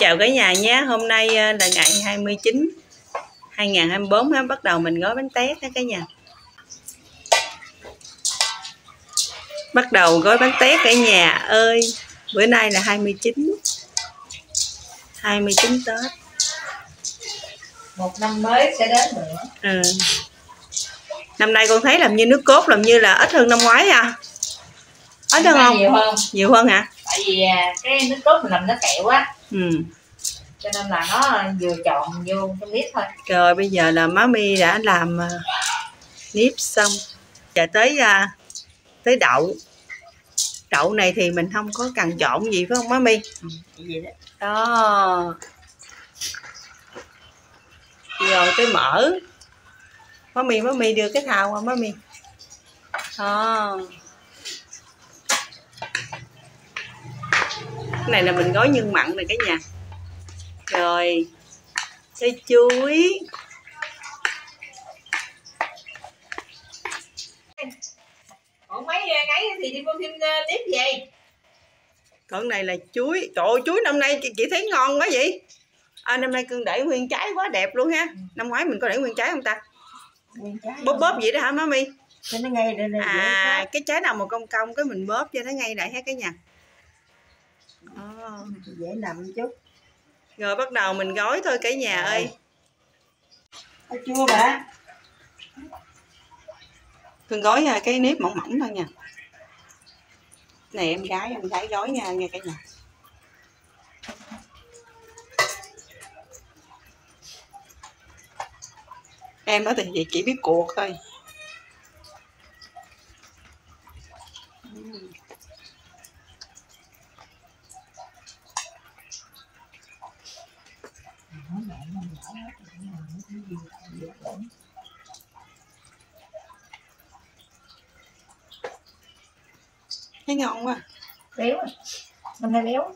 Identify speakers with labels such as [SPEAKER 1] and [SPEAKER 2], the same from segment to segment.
[SPEAKER 1] chào cả nhà nhé Hôm nay à, là ngày 29 2024 ha. Bắt đầu mình gói bánh tét ha cả nhà Bắt đầu gói bánh tét cả nhà ơi Bữa nay là 29 29 Tết
[SPEAKER 2] một năm mới sẽ đến nữa
[SPEAKER 1] ừ. Năm nay con thấy làm như nước cốt làm như là ít hơn năm ngoái à Ít hơn không?
[SPEAKER 2] nhiều hơn
[SPEAKER 1] Nhiều hơn hả?
[SPEAKER 2] tại vì à, cái nước cốt mình làm nó kẹo quá
[SPEAKER 1] Ừ.
[SPEAKER 2] cho nên là nó vừa chọn vô trong nếp thôi.
[SPEAKER 1] Rồi bây giờ là má mi đã làm nếp xong. Giờ tới à, tới đậu. Đậu này thì mình không có cần chọn gì phải không má mi
[SPEAKER 2] vậy đó.
[SPEAKER 1] Đó. Rồi tới mỡ. Má mi má mi đưa cái thau qua má mi Đó Cái này là mình gói nhân mặn này cả nhà. Rồi Cái chuối.
[SPEAKER 2] Còn mấy cái thì đi mua thêm nếp về.
[SPEAKER 1] Còn này là chuối. Trời ơi, chuối năm nay chị, chị thấy ngon quá vậy. À, năm nay cưng để nguyên trái quá đẹp luôn ha. Năm ngoái mình có để nguyên trái không ta? Bóp bóp vậy đó hả má mi à cái trái nào mà cong cong cái mình bóp cho nó ngay lại ha cái nhà Ờ.
[SPEAKER 2] dễ nằm chút.
[SPEAKER 1] Rồi bắt đầu mình gói thôi cả nhà ơi.
[SPEAKER 2] Có chua mà
[SPEAKER 1] cưng gói à, cái nếp mỏng mỏng thôi nha. Này em gái em gái gói nha nha cả nhà. Em đó thì chỉ biết cuộc thôi thấy ngon quá.
[SPEAKER 2] Béo mình hay béo.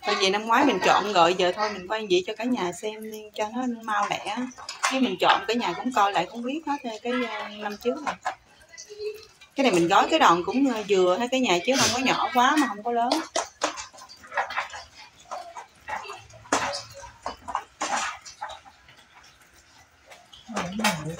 [SPEAKER 1] Tại vì năm ngoái mình chọn rồi giờ thôi mình quay vậy cho cả nhà xem đi cho nó mau lẹ. Cái mình chọn cả nhà cũng coi lại cũng biết hết cái ờ, năm trước này cái này mình gói cái đòn cũng ờ, vừa hay cái nhà chứ không có nhỏ quá mà không có lớn thấy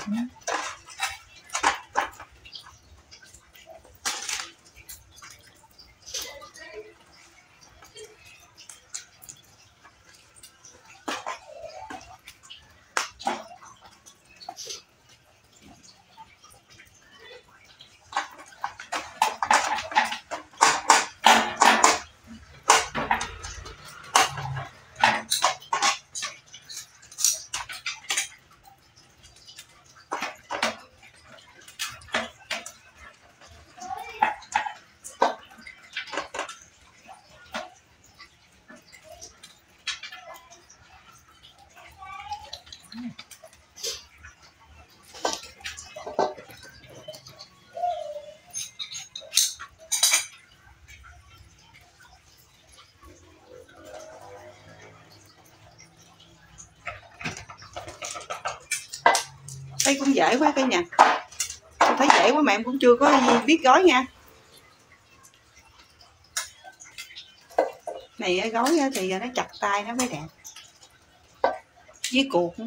[SPEAKER 1] cũng dễ quá cả nhà. Em thấy dễ quá mà em cũng chưa có biết gói nha. Này gói thì nó chặt tay nó mới đẹp. Với cuộc nữa.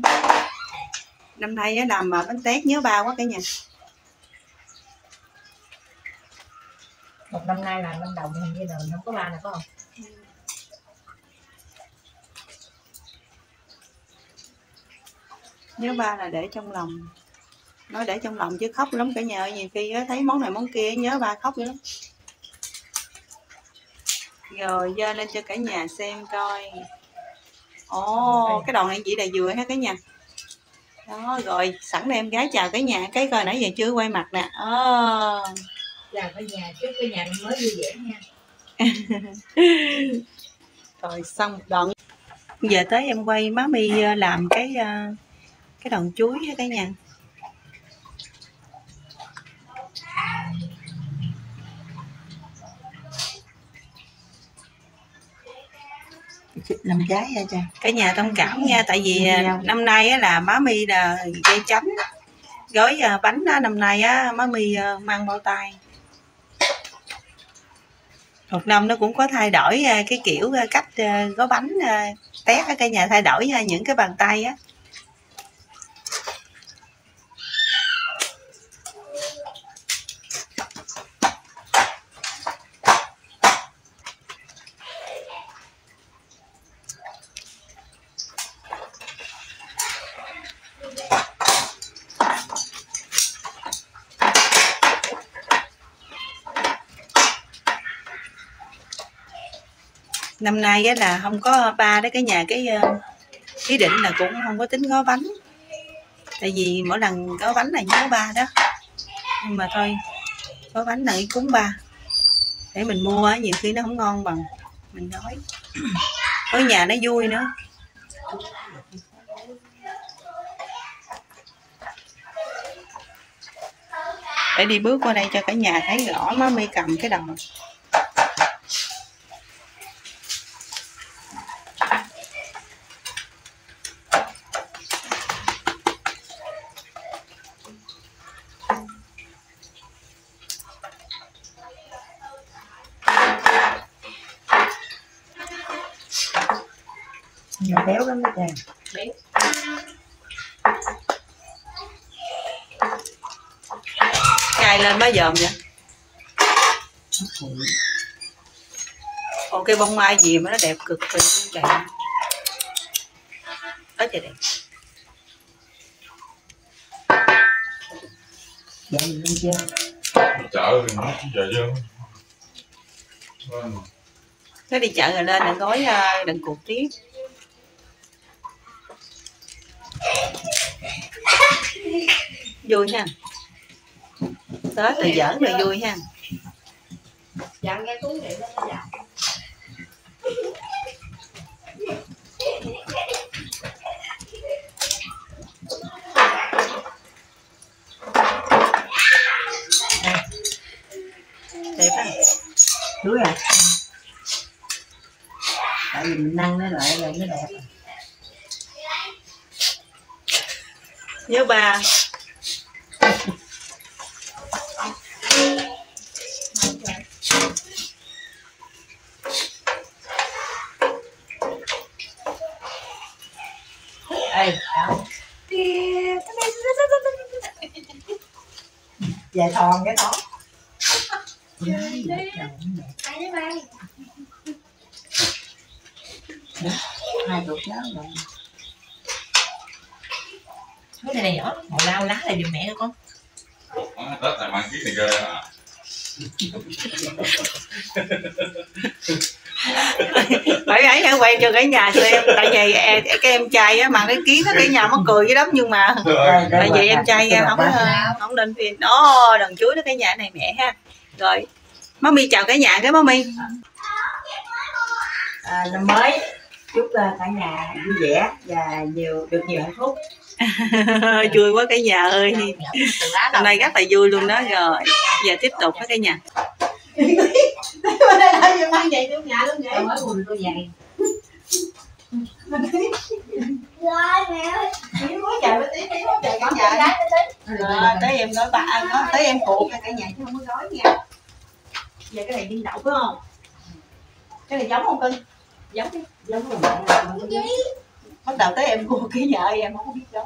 [SPEAKER 1] năm nay làm bánh tét nhớ bao quá cả nhà.
[SPEAKER 2] Một năm nay là năm đầu hình như là không có ba nè có không?
[SPEAKER 1] Nhớ ba là để trong lòng nói để trong lòng chứ khóc lắm cả nhà ơi nhiều khi thấy món này món kia nhớ ba khóc dữ lắm. Rồi dơ lên cho cả nhà xem coi. Ồ cái đòn này chỉ là vừa ha cả nhà. Đó rồi sẵn đây em gái chào cả nhà cái coi nãy giờ chưa quay mặt nè. Ờ.
[SPEAKER 2] chào cả nhà chúc cả nhà mới vui vẻ nha.
[SPEAKER 1] Rồi xong một đoạn. Giờ tới em quay má mi ờ, làm cái ờ, cái đòn chuối ha cả nhà
[SPEAKER 2] làm trái ra cha.
[SPEAKER 1] Cả nhà thông cảm nha tại vì năm nay là má mi là dây chấm. Gói à, bánh năm nay á má mi à, mang bao tay. Một năm nó cũng có thay đổi à, cái kiểu cách gói bánh tét ở cả nhà thay đổi những cái bàn tay á năm nay á là không có ba đó, cái nhà cái ờ, ý định là cũng không có tính gói bánh. Tại vì mỗi lần gói bánh là nhớ ba đó. Nhưng mà thôi, gói bánh này cúng ba. Để mình mua á, nhiều khi nó không ngon bằng mình gói. Ở nhà nó vui nữa. Để đi bước qua đây cho cả nhà thấy rõ má mi cầm cái đầu.
[SPEAKER 2] Nhà béo lắm đó chàng. Béo.
[SPEAKER 1] Cay lên má dòm vậy. Ồ cây bông mai gì mà nó đẹp cực kỳ luôn trời Đó trời đẹp.
[SPEAKER 2] Dạ mình lên chưa
[SPEAKER 3] chợ thì nó chứ. Vâng.
[SPEAKER 1] Nó đi chợ rồi lên đừng gói ờ, đừng cuộc tiếp Vui ha. Tết rồi giỡn rồi vui ha.
[SPEAKER 2] Dạ nghe cuốn điện đó dạ.
[SPEAKER 1] Đẹp ha.
[SPEAKER 2] Đuối à? Tại vì mình nâng nó lại là nó đẹp.
[SPEAKER 1] Nhớ ba
[SPEAKER 2] ê. Đâu dài thòn cái đó hai chục đó rồi cái này này nhỏ màu lao lá là giùm mẹ con.
[SPEAKER 3] Đó, Tết này mang chiếc này ghê à
[SPEAKER 1] phải ấy hãy quay cho cả nhà xem tại vì e- cái em trai á mà cái kiến á cả nhà mắc cười với lắm nhưng mà tại vì em trai ra không không lên phim. Đó đằng chuối đó cái nhà này mẹ ha. Rồi má mi chào cả nhà cái má mi
[SPEAKER 2] à, năm mới chúc uh, cả nhà vui vẻ và nhiều được nhiều hạnh phúc.
[SPEAKER 1] Vui quá cả nhà ơi. Hôm nay rất là vui luôn đó rồi giờ tiếp tục với cả nhà
[SPEAKER 2] mang vậy trong nhà luôn vậy mới buồn tôi giày
[SPEAKER 1] Ờ, tới em nói bà nói tới em cuộn cho cả nhà chứ không có nói nha giờ cái này đi đậu phải không cái này giống không cưng giống đi
[SPEAKER 2] giống rồi mẹ
[SPEAKER 1] bắt đầu tới em cuộn cái vợ em không có biết nói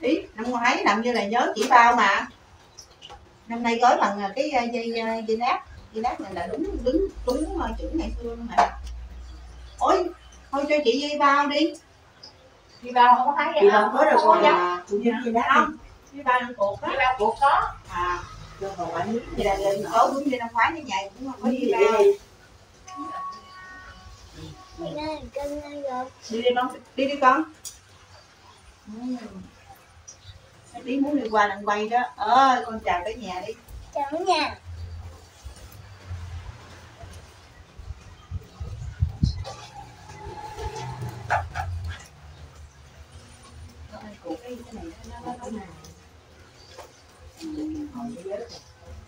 [SPEAKER 1] ý năm ngoái làm như là nhớ chỉ bao mà. Năm nay gói bằng cái à, dây à, dây lát. Dây lát này là đúng đúng đúng chữ ngày xưa luôn mà ôi thôi cho chị dây bao đi.
[SPEAKER 2] Đi bao không có thấy vậy
[SPEAKER 1] không có rồi con à
[SPEAKER 2] cũng như chị đã
[SPEAKER 1] không. dây bao đang cột á.
[SPEAKER 2] Đi bao cuộc có.
[SPEAKER 1] À
[SPEAKER 2] cho còn biết
[SPEAKER 1] vậy là ở đúng như năm ngoái như vậy cũng không có dây bao. đi. Đi con đi đi con. Ừ. tí muốn đi qua lần quay đó. Ờ con chào cả nhà đi.
[SPEAKER 4] Chào nhà.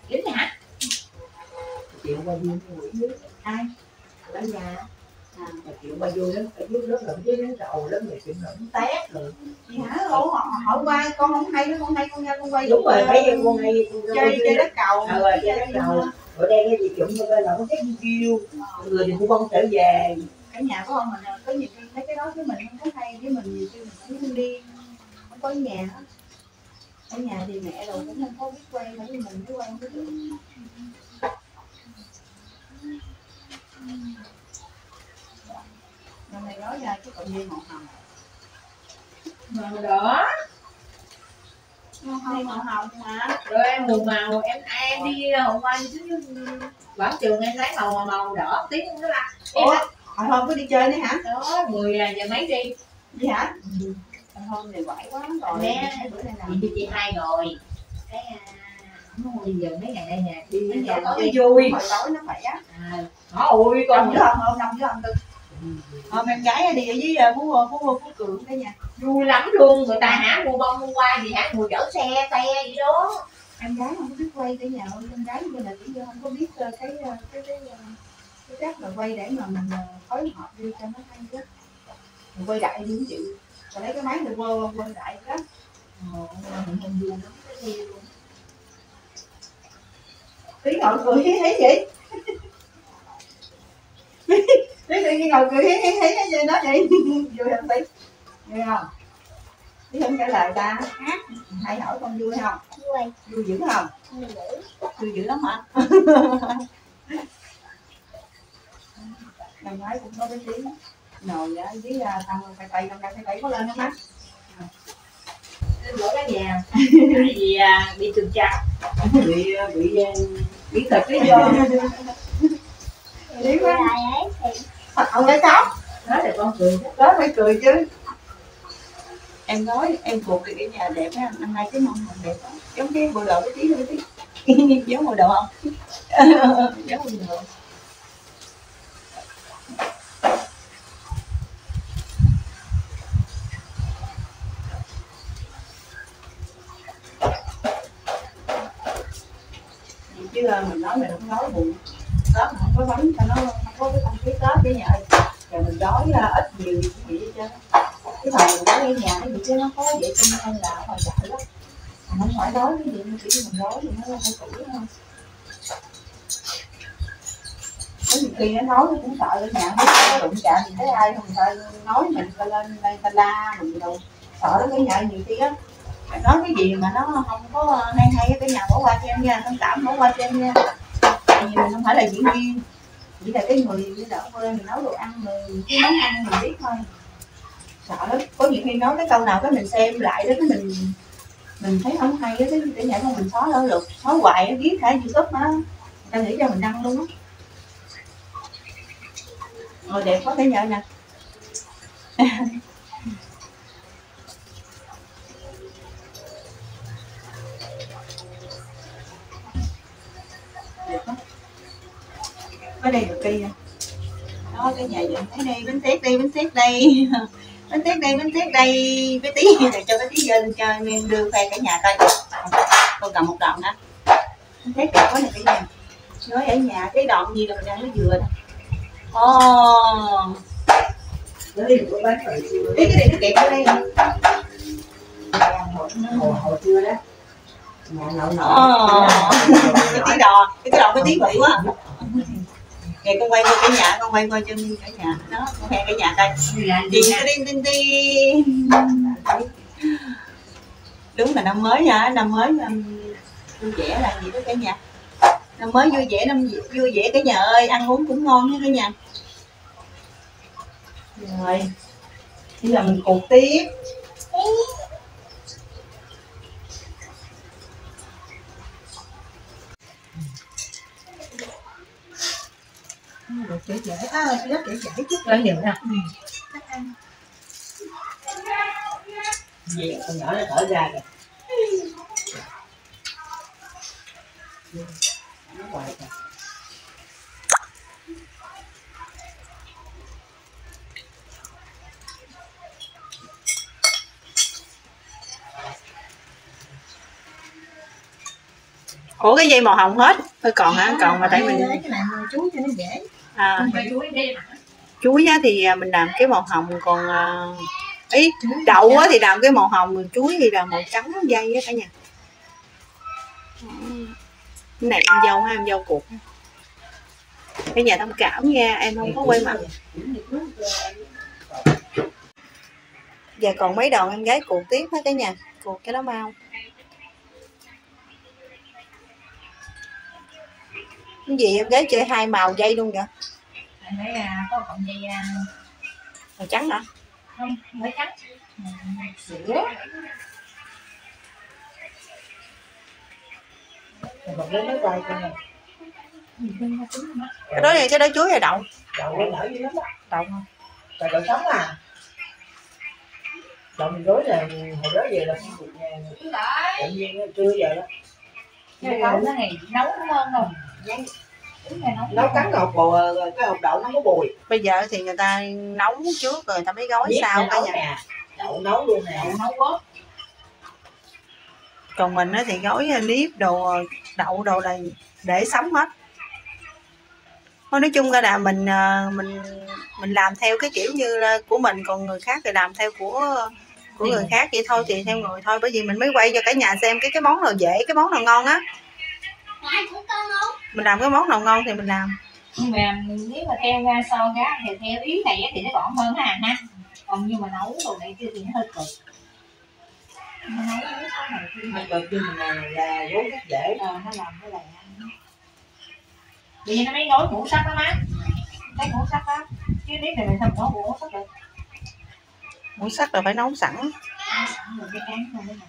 [SPEAKER 2] dính hả chịu qua viên ai ở nhà mà chuyện mà vui lắm phải giúp lớp luận chứ nó trầu lớp người chuyện luận tét rồi.
[SPEAKER 1] Gì hả? Ủa, họ họ qua con không hay nó con hay con ra con quay
[SPEAKER 2] đúng rồi em con hay
[SPEAKER 1] chơi chơi đất cầu
[SPEAKER 2] Ờ, rồi chơi đất cầu. ở đây cái gì chuyện như là nó thích kêu. Người thì mua bông trở về.
[SPEAKER 1] Cả nhà của ông mình có nhiều khi mấy cái đó với mình không có hay với mình nhiều khi mình cũng đi không có nhà hết. ở nhà thì mẹ rồi cũng không có biết quay bởi vì mình mới quay không biết được Lần này nói ra cái cọng dây màu hồng.
[SPEAKER 2] Mà đó
[SPEAKER 1] màu hồng màu hồng mà
[SPEAKER 2] rồi em mù màu em em đi hôm qua đi xuống quảng trường em lấy màu màu màu đỏ tiếng nó là em
[SPEAKER 1] Ủa? hồi hôm có đi chơi nữa hả?
[SPEAKER 2] Đó mười giờ mấy đi?
[SPEAKER 1] Gì hả? Hồi hôm này quậy quá rồi.
[SPEAKER 2] Nè.
[SPEAKER 1] bữa nay
[SPEAKER 2] chị đi chị hai rồi. Cái à, nó đi giờ mấy ngày đây nè. Đi giờ có
[SPEAKER 1] tối
[SPEAKER 2] cái vui.
[SPEAKER 1] Hồi tối nó khỏe.
[SPEAKER 2] À, nó ui con
[SPEAKER 1] Đồng với ông, ông đồng với ông tư Hôm em gái đi ở ờ, Phú Phú Phú, Phú Cường cả nhà
[SPEAKER 2] vui lắm luôn người ta hả? Mua bông mua hoa gì hả? Mua chở xe xe gì đó.
[SPEAKER 1] Em gái không biết quay cả nhà ơi Em gái bây giờ chỉ không có biết ờ, cái ờ, cái cái ờ, cái cách là quay để mà mình ờ, phối hợp đi cho nó hay chứ Mình quay đại đi chịu Rồi lấy cái máy mình quay, quay đại đó
[SPEAKER 2] Ồ, mình không vui lắm cái gì luôn.
[SPEAKER 1] Tí ngồi cười hí vậy Tí tự nhiên ngồi cười hí hí hí cái gì đó vậy. Vui không tí. Vui không? Tí không trả lời ta. Hát Hay hỏi con vui không?
[SPEAKER 4] Vui,
[SPEAKER 1] Vui dữ không?
[SPEAKER 4] Vui dữ.
[SPEAKER 1] Vui dữ lắm hả? Năm ngoái cũng có cái tiếng Nồi á với à, khoai tây năm nay khoai tây có lên không má
[SPEAKER 2] lỗi cả nhà. Tại vì à, đi tuần tra bị bị bị thật lý do.
[SPEAKER 1] Lý
[SPEAKER 4] Vui
[SPEAKER 1] quá
[SPEAKER 4] ai ấy thì
[SPEAKER 1] Thật ông lấy khóc
[SPEAKER 2] nói là con cười
[SPEAKER 1] Đó phải cười chứ. Em nói em buộc cái nhà đẹp á Năm nay cái mông mình đẹp đó Giống cái bộ đồ cái tí thôi tí Giống bộ đồ không? Giống bộ đồ chứ ờ, mình nói mình không nói bụng mà không có bánh cho nó. không có cái không khí Tết với nhà rồi mình đói à, ít nhiều gì cũng vậy chứ. Cái thời mình đói ở nhà cái gì chứ, nó có vệ sinh hay là ở ngoài chợ lắm. Mình không phải đói cái gì mà chỉ mình đói thì nó hay cũ thôi. Có nhiều khi nó nói nó cũng sợ ở nhà nó có đụng chạm gì thấy ai, không sợ nói mình ta lên đây ta la mình đâu sợ lắm, cái nhà nhiều khi á nói cái gì mà nó không có à, hay hay cái nhà bỏ qua cho em nha, thông cảm bỏ qua cho em nha. Tại vì mình không phải là diễn viên chỉ là cái người như đỡ quê mình nấu đồ ăn mình cái món ăn mình biết thôi. Sợ lắm. Có nhiều khi nói cái câu nào cái mình xem lại đó, cái mình mình thấy không hay á, cái để nhảy con mình xóa lỡ được. Xóa hoài á viết cả youtube á. Người ta nghĩ cho mình đăng luôn á. Rồi đẹp quá thể nhờ nè. Cây nè đó cái nhà dựng thấy đây bánh tét đây bánh tét đây. Bánh tét đây bánh tét đây. Cái tí này cho cái tí lên chơi nên đưa khoe cả nhà coi. Con cầm một đoạn hả bánh tét đẹp quá này cả nhà. Nói ở nhà cái đoạn gì là mình ăn nó vừa
[SPEAKER 2] bán rồi.
[SPEAKER 1] Ý cái này nó kẹp ở đây hả?
[SPEAKER 2] hồi hồi xưa đó. Nhà nội
[SPEAKER 1] Ồ, cái tí đò, cái tí đò cái tí vị quá. Kìa con quay qua cái nhà, con quay qua chân cả nhà. Đó, con hẹn cả nhà coi. Đi đi đi đi. Đúng là năm mới nha, năm mới um, vui vẻ là gì đó cả nhà. Năm mới vui vẻ, năm vui vẻ cả nhà ơi, ăn uống cũng ngon nha cả nhà. Rồi. Bây giờ mình cột tiếp. Được dễ dễ, à, rất dễ dễ chút.
[SPEAKER 2] là nhiều nè vậy con nhỏ nó thở ra kìa nó hoài kìa
[SPEAKER 1] Ủa cái dây màu hồng hết. Thôi còn hả? Còn mà tại mình
[SPEAKER 4] cái này mua chú cho nó dễ
[SPEAKER 1] à,
[SPEAKER 2] chuối
[SPEAKER 1] á thì à, mình làm cái màu hồng còn à, ý đậu á thì làm cái màu hồng chuối thì là màu trắng dây á cả nhà. Cái này em dâu ha em dâu cuộc. Cả nhà thông cảm nha em không có quay mặt. Giờ còn mấy đòn em gái cuộc tiếp hết cả nhà. Cuộc cái đó mau cái gì em gái chơi hai màu dây luôn vậy
[SPEAKER 2] anh thấy à, có cọng dây à,
[SPEAKER 1] màu trắng hả?
[SPEAKER 2] không mới trắng. Sữa.
[SPEAKER 1] Cái đó này cái đó chuối hay đậu?
[SPEAKER 4] Đậu nó nở dữ lắm á
[SPEAKER 1] đậu. Không
[SPEAKER 4] tại đậu sống à. Đậu mình đối là hồi đó về là không được tự nhiên trưa giờ đó.
[SPEAKER 2] Cái đậu nó này nấu đúng là nấu
[SPEAKER 4] nấu cắn hộp bò rồi cái hộp đậu nó có bùi.
[SPEAKER 1] Bây giờ thì người ta nấu trước rồi người ta mới gói
[SPEAKER 4] Biết
[SPEAKER 1] sau cả nhà.
[SPEAKER 4] nè đậu nấu luôn nè.
[SPEAKER 2] Đậu nấu bớt
[SPEAKER 1] còn mình á thì gói nếp đồ đậu đồ là để sống hết. Thôi nói chung ra là mình ờ, mình mình làm theo cái kiểu như là của mình còn người khác thì làm theo của của người khác vậy thôi thì theo người thôi. Bởi vì mình mới quay cho cả nhà xem cái cái món nào dễ cái món nào ngon á mình làm cái món nào ngon thì mình làm.
[SPEAKER 2] Nhưng mà nếu mà theo ra so giá thì theo ý này á thì nó gọn hơn ha ha? Còn như mà nấu đồ này kia thì nó hơi cực. Mà nấu cái này thì
[SPEAKER 4] mình là, gối rất dễ.
[SPEAKER 2] Ờ, nó làm cái này vì nó mấy gói ngũ sắc đó má. Cái ngũ sắc đó chứ nếu này mình không có ngũ sắc được?
[SPEAKER 1] Ngũ sắc là phải nấu sẵn.
[SPEAKER 2] Nó sẵn rồi cái cán thôi cái này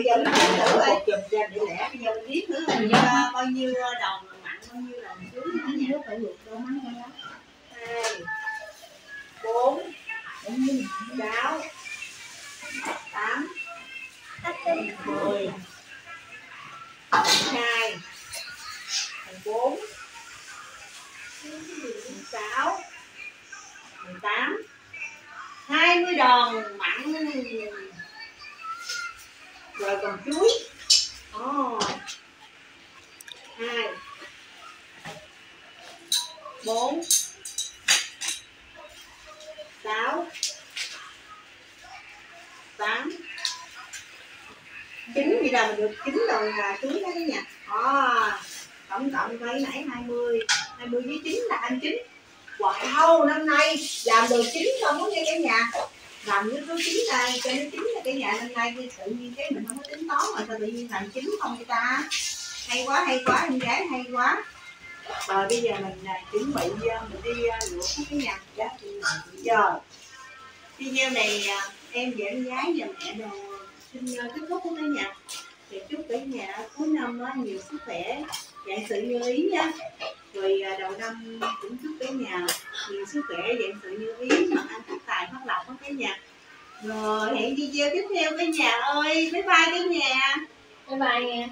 [SPEAKER 4] bây giờ nó
[SPEAKER 1] thử
[SPEAKER 4] thử một chùm ra để lẻ
[SPEAKER 1] bây giờ mình biết nữa là bao- nhiêu đồng mặn bao nhiêu đồng chuối nữa nha
[SPEAKER 2] phải luộc đâu cái đó.
[SPEAKER 1] Hai bốn sáu tám mười hai bốn sáu tám hai mươi đòn mặn rồi còn chuối. Ồ. hai. Bốn. Sáu. Tám. Chín vậy là mình được chín rồi là chuối đó đấy nha. À, tổng cộng mấy nãy 20 20 với 9 là 29 wow năm nay làm được chín không có nghe cả nhà. Làm với số chín là cho nó chín cái nhà năm nay thì tự nhiên cái mình không có tính toán mà sao tự nhiên làm chín không người ta? Hay quá hay quá em gái hay quá. Rồi bây giờ mình à, chuẩn bị à, mình đi à, rửa luộc cái nhà giá giờ video này à, em và em gái và mẹ đồ xin à, kết thúc cái nhà. Thì chúc cả nhà cuối năm nhiều sức khỏe dạng sự như ý nha. Rồi đầu năm cũng chúc cả nhà nhiều sức khỏe dạng sự như ý mà ăn phát tài phát lộc đó cái nhà rồi, hẹn video tiếp theo cả nhà ơi. Bye bye cả nhà.
[SPEAKER 2] Bye bye nha.